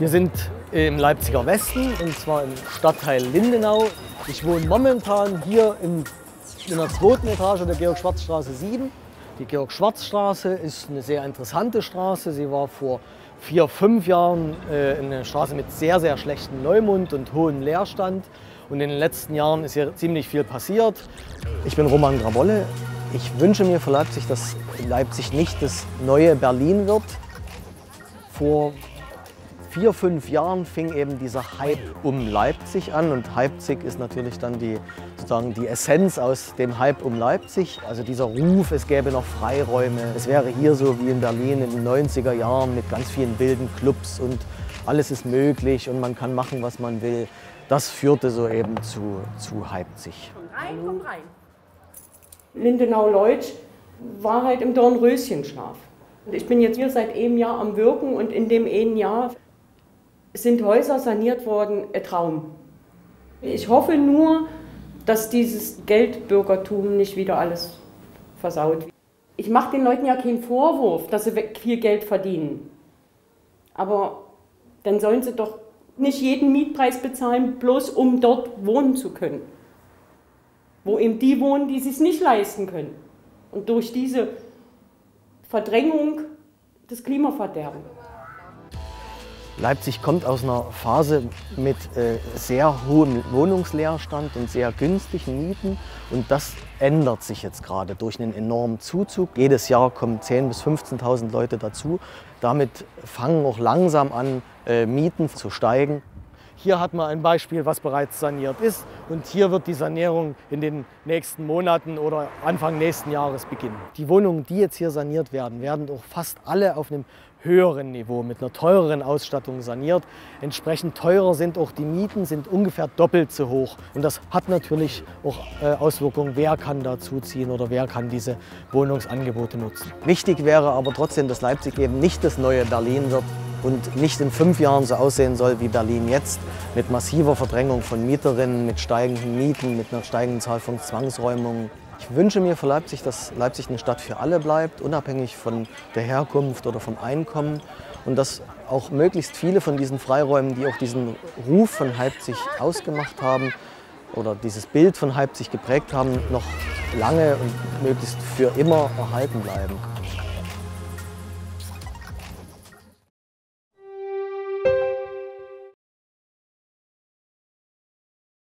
Wir sind im Leipziger Westen und zwar im Stadtteil Lindenau. Ich wohne momentan hier in, in der zweiten Etage der Georg-Schwarz-Straße 7. Die Georg-Schwarz-Straße ist eine sehr interessante Straße. Sie war vor vier, fünf Jahren äh, eine Straße mit sehr, sehr schlechtem Neumund und hohem Leerstand. Und in den letzten Jahren ist hier ziemlich viel passiert. Ich bin Roman Grabolle. Ich wünsche mir für Leipzig, dass Leipzig nicht das neue Berlin wird. Vor vier, fünf Jahren fing eben dieser Hype um Leipzig an und Leipzig ist natürlich dann die, sozusagen die Essenz aus dem Hype um Leipzig. Also dieser Ruf, es gäbe noch Freiräume. Es wäre hier so wie in Berlin in den 90er Jahren mit ganz vielen wilden Clubs und alles ist möglich und man kann machen, was man will. Das führte so eben zu, zu Leipzig. Komm rein, komm rein. Lindenau-Leutsch war halt im Dornröschenschlaf. Ich bin jetzt hier seit einem Jahr am Wirken und in dem einen Jahr sind Häuser saniert worden, ein Traum. Ich hoffe nur, dass dieses Geldbürgertum nicht wieder alles versaut. Ich mache den Leuten ja keinen Vorwurf, dass sie viel Geld verdienen. Aber dann sollen sie doch nicht jeden Mietpreis bezahlen, bloß um dort wohnen zu können. Wo eben die wohnen, die es nicht leisten können. Und durch diese Verdrängung das Klimaverderben. Leipzig kommt aus einer Phase mit äh, sehr hohem Wohnungsleerstand und sehr günstigen Mieten. Und das ändert sich jetzt gerade durch einen enormen Zuzug. Jedes Jahr kommen 10.000 bis 15.000 Leute dazu. Damit fangen auch langsam an, äh, Mieten zu steigen. Hier hat man ein Beispiel, was bereits saniert ist. Und hier wird die Sanierung in den nächsten Monaten oder Anfang nächsten Jahres beginnen. Die Wohnungen, die jetzt hier saniert werden, werden auch fast alle auf einem höheren Niveau, mit einer teureren Ausstattung saniert. Entsprechend teurer sind auch die Mieten, sind ungefähr doppelt so hoch. Und das hat natürlich auch äh, Auswirkungen, wer kann da zuziehen oder wer kann diese Wohnungsangebote nutzen. Wichtig wäre aber trotzdem, dass Leipzig eben nicht das neue Berlin wird, und nicht in fünf Jahren so aussehen soll wie Berlin jetzt, mit massiver Verdrängung von Mieterinnen, mit steigenden Mieten, mit einer steigenden Zahl von Zwangsräumungen. Ich wünsche mir für Leipzig, dass Leipzig eine Stadt für alle bleibt, unabhängig von der Herkunft oder vom Einkommen und dass auch möglichst viele von diesen Freiräumen, die auch diesen Ruf von Leipzig ausgemacht haben oder dieses Bild von Leipzig geprägt haben, noch lange und möglichst für immer erhalten bleiben.